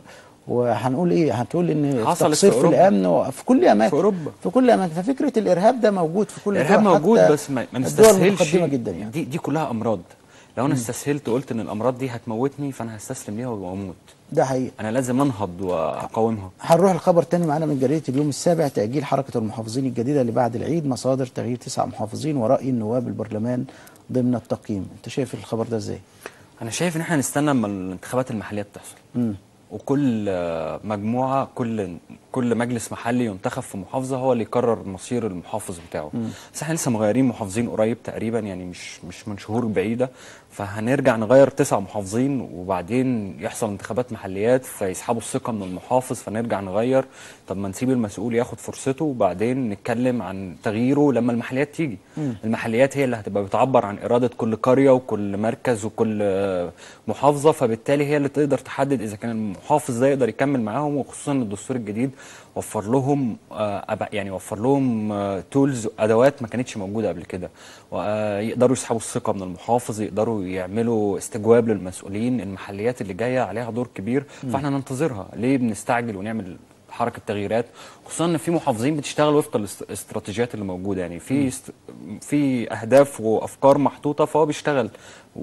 وهنقول إيه؟ هتقول إن تقصير في في. الأمن وفي كل أماكن. في أوروبا. في كل أماكن. ففكرة الإرهاب ده موجود في كل الإرهاب موجود بس ما, نستسهلش. جدا يعني. دي دي كلها أمراض. لو أنا استسهلت وقلت إن الأمراض دي هتموتني فأنا هستسلم ليها وأموت. ده حقيقي. أنا لازم أنهض وأقاومها. هنروح الخبر تاني معانا من جريدة اليوم السابع تأجيل حركة المحافظين الجديدة اللي بعد العيد. مصادر تغيير تسع محافظين ورأي النواب البرلمان ضمن التقييم. أنت شايف الخبر ده إزاي؟ أنا شايف إن إحنا نستنى اما الانتخابات المحلية تحصل مم. وكل مجموعة كل كل مجلس محلي ينتخب في محافظة هو اللي يقرر مصير المحافظ بتاعه. بس إحنا لسه مغيرين محافظين قريب تقريبا يعني مش مش من شهور بعيدة. فهنرجع نغير تسع محافظين وبعدين يحصل انتخابات محليات فيسحبوا الثقة من المحافظ فنرجع نغير. طب ما نسيب المسؤول ياخد فرصته وبعدين نتكلم عن تغييره لما المحليات تيجي. المحليات هي اللي هتبقى بتعبر عن إرادة كل قرية وكل مركز وكل محافظة فبالتالي هي اللي تقدر تحدد إذا كان المحافظ ده يقدر يكمل معاهم وخصوصا الدستور الجديد وفر لهم آه، يعني وفر لهم تولز أدوات ما كانتش موجودة قبل كده. ويقدروا يسحبوا الثقة من المحافظ يقدروا يعملوا استجواب للمسؤولين المحليات اللي جاية عليها دور كبير فإحنا ننتظرها. ليه بنستعجل ونعمل حركة تغييرات؟ خصوصا إن في محافظين بتشتغل وفق الاستراتيجيات اللي موجودة. يعني في است... في أهداف وأفكار محطوطة فهو بيشتغل.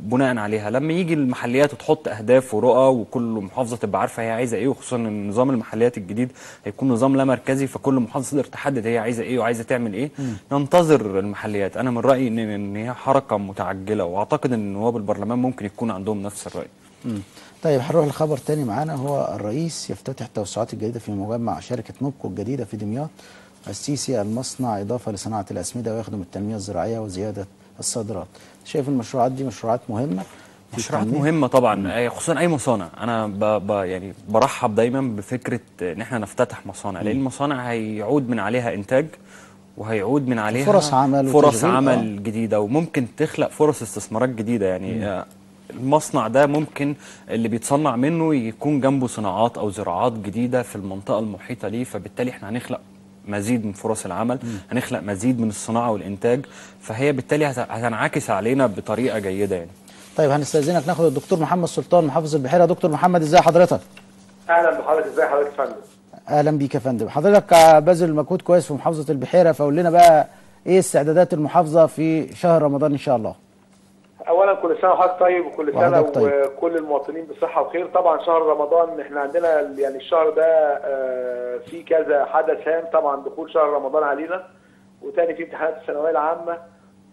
بناء عليها. لما يجي المحليات وتحط أهداف ورؤى وكل محافظة تبقى عارفة هي عايزة إيه وخصوصا إن نظام المحليات الجديد هيكون نظام لا مركزي فكل محافظة تقدر تحدد هي عايزة إيه وعايزة تعمل إيه. ننتظر المحليات. أنا من رأيي ان إن هي حركة متعجلة وأعتقد إن نواب البرلمان ممكن يكون عندهم نفس الرأي. مم. طيب هنروح لخبر تاني معانا. هو الرئيس يفتتح التوسعات الجديدة في مجمع شركة نوبكو الجديدة في دمياط. السيسي المصنع إضافة لصناعة الأسمدة ويخدم التنمية الزراعية وزيادة الصادرات. شايف المشروعات دي مشروعات مهمة؟ في مشروعات؟ مهمة طبعا آه، خصوصا أي مصانع. أنا ب... ب... يعني برحب دايما بفكرة إن إحنا نفتتح مصانع لأن المصانع هيعود من عليها إنتاج وهيعود من عليها فرص عمل فرص وتشغيل، عمل جديدة وممكن تخلق فرص استثمارات جديدة. يعني آه، المصنع ده ممكن اللي بيتصنع منه يكون جنبه صناعات أو زراعات جديدة في المنطقة المحيطة ليه فبالتالي إحنا هنخلق مزيد من فرص العمل هنخلق مزيد من الصناعة والإنتاج فهي بالتالي هت- هتنعكس علينا بطريقة جيدة يعني. طيب هنستأذنك. ناخد الدكتور محمد سلطان محافظ البحيرة. دكتور محمد ازي حضرتك؟ أهلا بحضرتك. ازي حضرتك يا فندم؟ أهلا بيك يا فندم. حضرتك باذل مجهود كويس في محافظة البحيرة فقول لنا بقى إيه استعدادات المحافظة في شهر رمضان إن شاء الله؟ اولا كل سنة وحضرتك طيب وكل سنة طيب. وكل المواطنين بصحة وخير. طبعا شهر رمضان إحنا عندنا يعني الشهر ده آه، فيه كذا حدث هام. طبعا دخول شهر رمضان علينا وتاني في امتحانات الثانوية العامة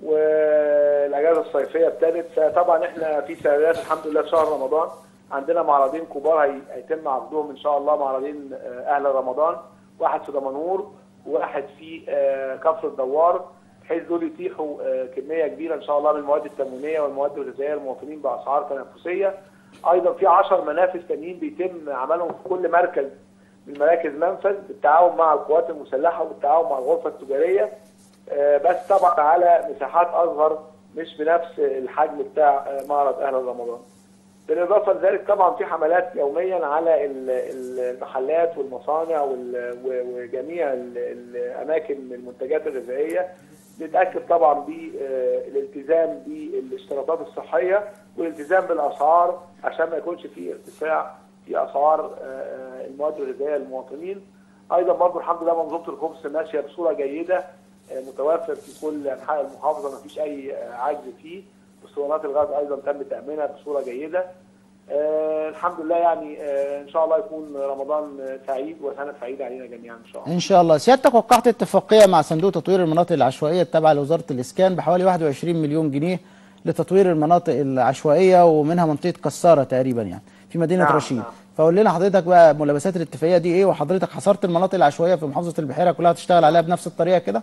والأجازة الصيفية ابتدت. فطبعا إحنا في سعادات الحمد لله في شهر رمضان. عندنا معرضين كبار هي- هيتم عقدهم إن شاء الله معرضين آه، أهل رمضان. واحد في دمنهور وواحد في آه، كفر الدوار. بحيث دول يتيحوا آه، كمية كبيرة إن شاء الله من المواد التموينية والمواد الغذائية للمواطنين بأسعار تنافسية. أيضا في 10 منافذ تانيين بيتم عملهم في كل مركز من مراكز منفذ بالتعاون مع القوات المسلحة وبالتعاون مع الغرفة التجارية. آه، بس طبعا على مساحات أصغر مش بنفس الحجم بتاع آه، معرض أهل رمضان. بالإضافة لذلك طبعا في حملات يوميا على ال- ال- المحلات والمصانع وجميع ال- الأماكن المنتجات الغذائية. بنتاكد طبعا بالالتزام بالاشتراطات الصحية والالتزام بالأسعار عشان ما يكونش في ارتفاع في أسعار آه، المواد الغذائية للمواطنين. أيضا برضه الحمد لله منظومة الخبز ماشية بصورة جيدة آه، متوفر في كل أنحاء المحافظة ما فيش أي آه، عجز فيه اسطوانات الغاز أيضا تم تأمينها بصورة جيدة آه الحمد لله يعني آه إن شاء الله يكون رمضان آه، سعيد وسنة سعيدة علينا جميعا إن شاء الله. إن شاء الله. سيادتك وقعت اتفاقيه مع صندوق تطوير المناطق العشوائية التابعه لوزارة الإسكان بحوالي 21 مليون جنيه لتطوير المناطق العشوائية ومنها منطقة كساره تقريبا يعني في مدينة نعم، رشيد. نعم. فقول لنا حضرتك بقى ملابسات الاتفاقية دي إيه؟ وحضرتك حصرت المناطق العشوائية في محافظة البحيرة كلها تشتغل عليها بنفس الطريقة كده؟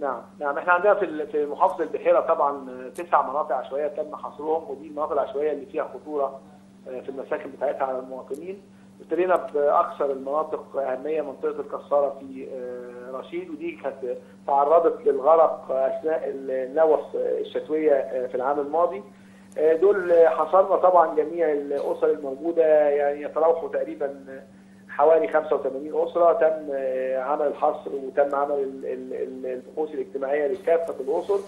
نعم نعم. إحنا عندنا في في محافظة البحيرة طبعا تسع مناطق عشوائية تم حصرهم ودي المناطق العشوائية اللي فيها خطورة. في المساكن بتاعتها على المواطنين. ابتدينا بأكثر المناطق أهمية منطقة الكسارة في آه، رشيد ودي كانت تعرضت للغرق أثناء النوة الشتوية آه، في العام الماضي. آه، دول حصرنا طبعا جميع الأسر الموجودة يعني يتراوحوا تقريبا حوالي 85 أسرة. تم آه، عمل الحصر وتم عمل ال- ال- ال- البحوث الاجتماعية لكافة الأسر.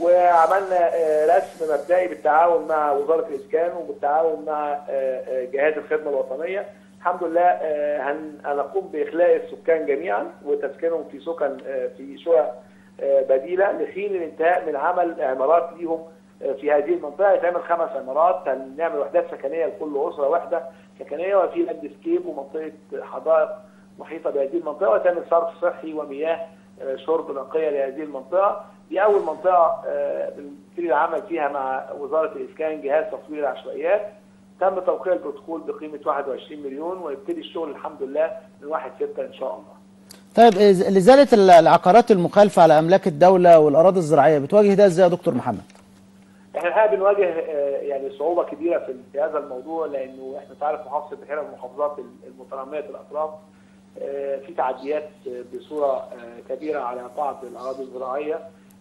وعملنا آه، رسم مبدئي بالتعاون مع وزارة الإسكان وبالتعاون مع آه، آه، جهاز الخدمة الوطنية. الحمد لله هن- هنقوم بإخلاء السكان جميعا وتسكينهم في سكن في شقق بديلة لحين الانتهاء من عمل عمارات ليهم في هذه المنطقة. يتعمل خمس عمارات هنعمل وحدات سكنية لكل أسرة وحده سكنية وفي landscape ومنطقة حدائق محيطة بهذه المنطقة. وتعمل صرف صحي ومياه شرب نقية لهذه المنطقة. دي أول منطقة آه، بنبتدي العمل فيها مع وزارة الإسكان جهاز تصوير العشوائيات. تم توقيع البروتوكول بقيمة 21 مليون ويبتدي الشغل الحمد لله من 1 6 إن شاء الله. طيب ال- العقارات المخالفة على أملاك الدولة والأراضي الزراعية بتواجه ده إزاي يا دكتور محمد؟ إحنا الحقيقة بنواجه آه، يعني صعوبة كبيرة في هذا الموضوع لأنه إحنا تعرف محافظة البحيره من المحافظات المتناميه الأطراف آه، في تعديات بصورة كبيرة على بعض الأراضي الزراعية.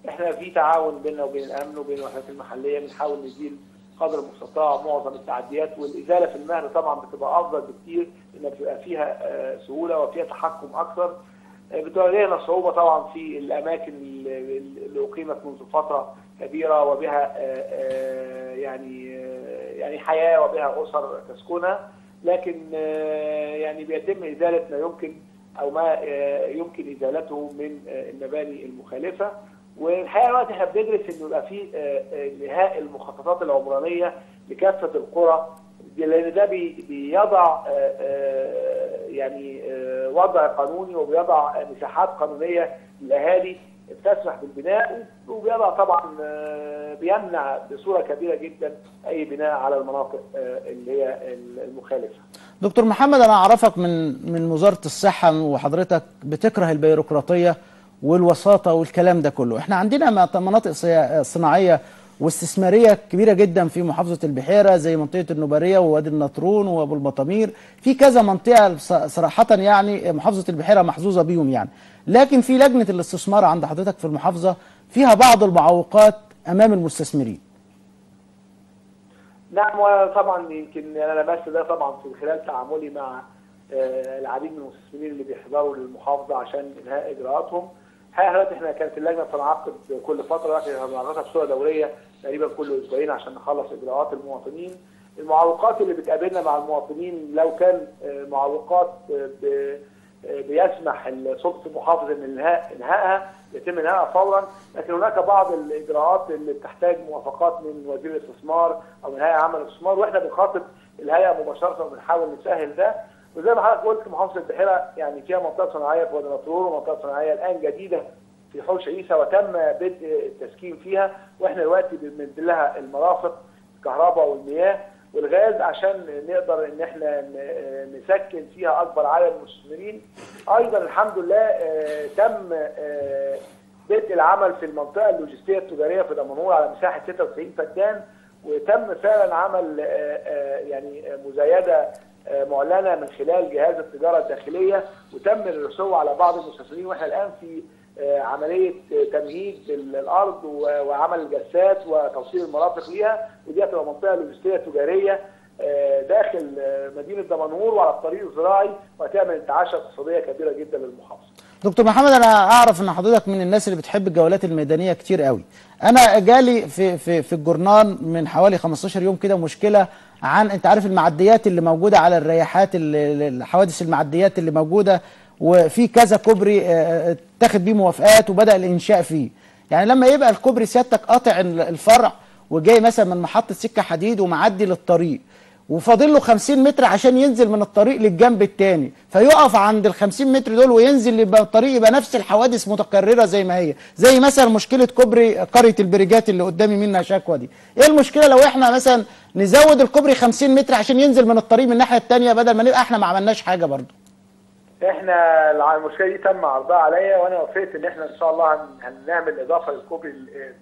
إحنا في تعاون بيننا وبين الأمن وبين الوحدات المحلية بنحاول نزيل قدر المستطاع معظم التعديات والإزالة في المهن طبعا بتبقى أفضل بكتير ان بتبقى فيها آه، سهولة وفيها تحكم أكثر. بتواجهنا صعوبة طبعا في الأماكن اللي أقيمت منذ فترة كبيرة وبها آه، آه، يعني آه، يعني حياة وبها أسر تسكنها. لكن آه، يعني بيتم إزالة ما يمكن أو ما آه، يمكن إزالته من آه، المباني المخالفة. والحقيقة دلوقتي إحنا بندرس إنه يبقى في آه، آه، إنهاء المخططات العمرانية لكافة القرى لأن ده بي- بيضع آه، يعني وضع قانوني وبيضع مساحات قانونية للأهالي تسمح بالبناء وبيضع طبعا بيمنع بصورة كبيرة جدا أي بناء على المناطق اللي هي المخالفة. دكتور محمد أنا أعرفك من من وزارة الصحة وحضرتك بتكره البيروقراطية والوساطة والكلام ده كله. إحنا عندنا مناطق صناعية واستثمارية كبيرة جدا في محافظة البحيرة زي منطقة النوباريه ووادي النطرون وأبو البطامير. في كذا منطقة صراحة يعني محافظة البحيرة محظوظة بيهم يعني. لكن في لجنة الاستثمار عند حضرتك في المحافظة فيها بعض المعوقات أمام المستثمرين. نعم وطبعا يمكن أنا لمست ده طبعا في خلال تعاملي مع آه، العديد من المستثمرين اللي بيحضروا للمحافظه عشان إنهاء إجراءاتهم. الحقيقة دلوقتي إحنا كانت اللجنة بتنعقد كل فترة إحنا بنعقدها بصورة دورية تقريبا كل أسبوعين عشان نخلص إجراءات المواطنين. المعوقات اللي بتقابلنا مع المواطنين لو كان آه، معوقات آه، آه، بيسمح سلطه المحافظ إن انهائها يتم انهائها فورا لكن هناك بعض الإجراءات اللي بتحتاج موافقات من وزير الاستثمار أو من هيئة عمل الاستثمار وإحنا بنخاطب الهيئة مباشرة وبنحاول نسهل ده وزي ما حضرتك قلت محافظة البحيره يعني فيها منطقة صناعية في وادي نطرون ومنطقة صناعية الآن جديدة في حوش عيسى وتم بدء التسكين فيها وإحنا دلوقتي بنمد لها المرافق الكهرباء والمياه والغاز عشان نقدر إن إحنا نسكن فيها أكبر عدد المستثمرين. أيضا الحمد لله آه، تم آه، بدء العمل في المنطقة اللوجستية التجارية في دمنهور على مساحة 96 فدان وتم فعلا عمل آه، يعني مزايدة معلنة من خلال جهاز التجارة الداخلية وتم الرسو على بعض المستثمرين وإحنا الآن في آه، عملية آه، تمهيد ال- الأرض وعمل الجسات وتوصيل المرافق ليها ودي هتبقى منطقة لوجستية تجارية آه، داخل آه، مدينة دمنهور وعلى الطريق الزراعي وهتعمل انتعاشة اقتصادية كبيرة جدا للمحافظة. دكتور محمد أنا أعرف إن حضرتك من الناس اللي بتحب الجولات الميدانية كتير قوي. أنا جالي في في في الجورنان من حوالي 15 يوم كده مشكلة عن أنت عارف المعديات اللي موجودة على الرياحات الحوادث المعديات اللي موجودة وفي كذا كوبري آه، اتاخد بيه موافقات وبدأ الإنشاء فيه. يعني لما يبقى الكوبري سيادتك قاطع ال- الفرع وجاي مثلا من محطة سكة حديد ومعدي للطريق وفاضل له 50 متر عشان ينزل من الطريق للجنب التاني. فيقف عند ال 50 متر دول وينزل يبقى الطريق يبقى نفس الحوادث متكررة زي ما هي. زي مثلا مشكلة كوبري قرية البريجات اللي قدامي منها شكوى دي. إيه المشكلة لو إحنا مثلا نزود الكوبري 50 متر عشان ينزل من الطريق من الناحية التانية بدل ما نبقى إحنا ما عملناش حاجة برضه؟ إحنا المشكلة دي تم عرضها عليا وأنا وافقت إن إحنا إن شاء الله هن- هنعمل إضافة للكوبري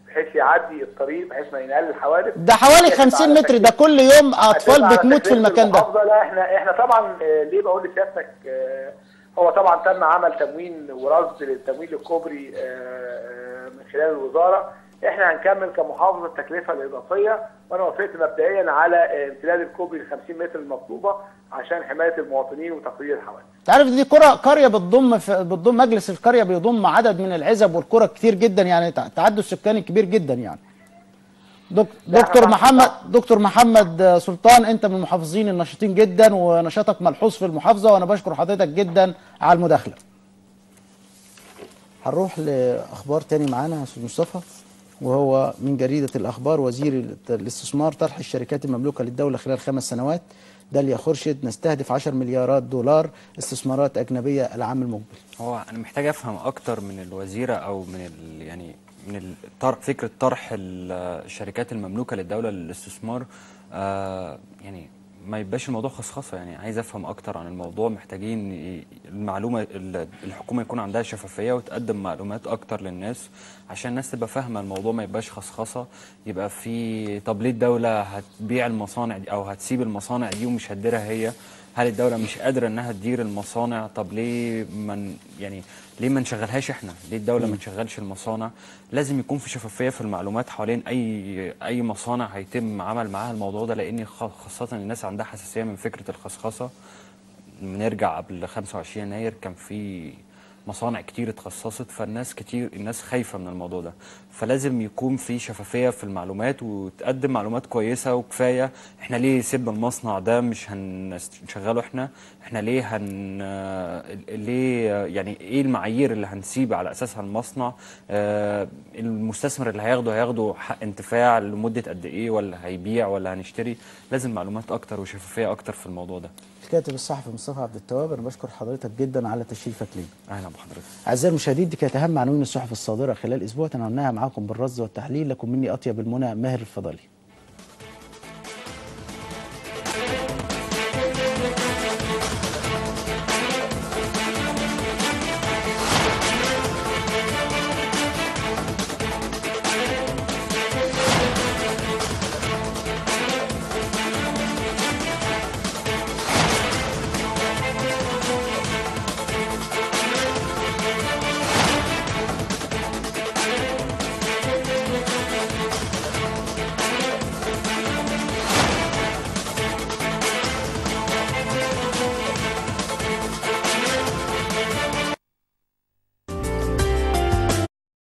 بحيث يعدي الطريق بحيث ما ينقل الحوادث. ده حوالي 50 متر ده كل يوم أطفال بتموت في المكان ده. لا إحنا إحنا طبعا آه، ليه بقول لسيادتك آه، هو طبعا تم عمل تموين ورصد للتمويل للكوبري آه، من خلال الوزارة. إحنا هنكمل كمحافظة التكلفة الإضافية وأنا وافقت مبدئيا على امتداد الكوبري ال 50 متر المطلوبة عشان حماية المواطنين وتقليل الحوادث. أنت عارف دي قرى قرية بتضم في بتضم مجلس القرية بيضم عدد من العزب والقرى كتير جدا يعني تع- تعدد السكاني كبير جدا يعني دك دكتور. محمد دكتور محمد سلطان أنت من المحافظين النشيطين جدا ونشاطك ملحوظ في المحافظة وأنا بشكر حضرتك جدا على المداخلة هنروح لأخبار تاني معانا يا أستاذ مصطفى وهو من جريدة الأخبار وزير الاستثمار طرح الشركات المملوكة للدولة خلال خمس سنوات. داليا خورشيد نستهدف 10 مليارات دولار استثمارات أجنبية العام المقبل. هو أنا محتاج أفهم أكتر من الوزيرة أو من ال يعني من الطرح فكرة طرح ال- الشركات المملوكة للدولة للاستثمار. آه يعني ما يبقاش الموضوع خصخصة يعني. عايز أفهم أكتر عن الموضوع. محتاجين المعلومة ال- الحكومة يكون عندها شفافية وتقدم معلومات أكتر للناس عشان الناس تبقى فاهمة الموضوع ما يبقاش خصخصة. يبقى في طب ليه الدولة هتبيع المصانع دي أو هتسيب المصانع دي ومش هتديرها هي؟ هل الدولة مش قادرة إنها تدير المصانع؟ طب ليه من يعني ليه ما نشغلهاش إحنا؟ ليه الدولة ما تشغلش المصانع؟ لازم يكون في شفافية في المعلومات حوالين أي أي مصانع هيتم عمل معاها الموضوع ده لأن خ- خاصة الناس عندها حساسية من فكرة الخصخصة. بنرجع قبل 25 يناير كان في مصانع كتير اتخصصت فالناس كتير الناس خايفة من الموضوع ده. فلازم يكون في شفافية في المعلومات وتقدم معلومات كويسة وكفاية. إحنا ليه سيبنا المصنع ده مش هنشغله إحنا؟ إحنا ليه هن ليه يعني إيه المعايير اللي هنسيب على اساسها المصنع آه، المستثمر اللي هياخده هياخده حق انتفاع لمدة قد إيه؟ ولا هيبيع ولا هنشتري؟ لازم معلومات أكتر وشفافية أكتر في الموضوع ده. الكاتب الصحفي مصطفى عبد التواب أنا بشكر حضرتك جدا على تشريفك لينا. أهلا بحضرتك أعزائي المشاهدين دي كانت أهم عناوين الصحف الصادرة خلال أسبوع. تناولناها معاكم بالرصد والتحليل. لكم مني أطيب المنى ماهر الفضالي